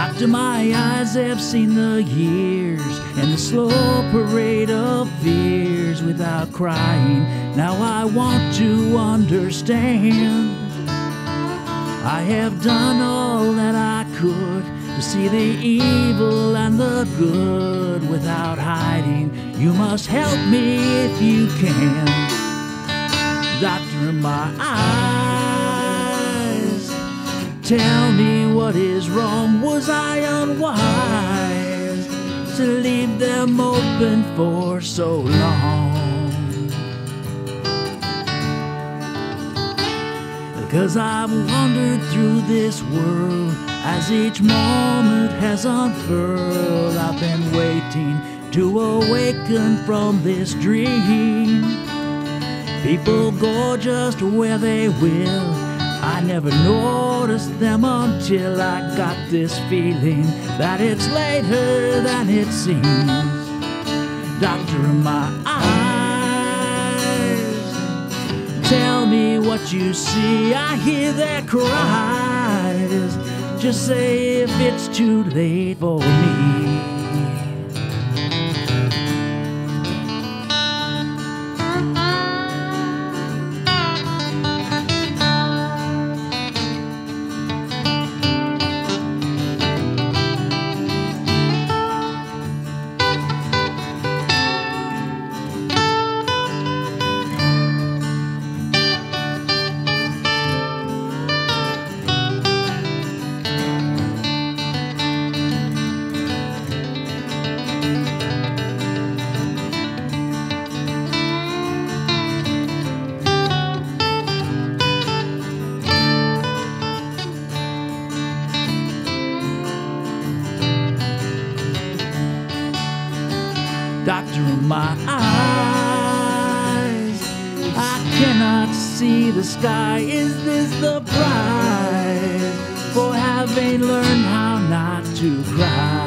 Doctor, my eyes have seen the years and the slow parade of fears without crying. Now I want to understand. I have done all that I could to see the evil and the good without hiding. You must help me if you can. Doctor, my eyes, tell me what is wrong. Was I unwise to leave them open for so long? Cause I've wandered through this world as each moment has unfurled. I've been waiting to awaken from this dream. People go just where they will. I never noticed them until I got this feeling that it's later than it seems. Doctor my eyes, tell me what you see. I hear their cries. Just say if it's too late for me. doctor my eyes. I cannot see the sky. Is this the prize for having learned how not to cry?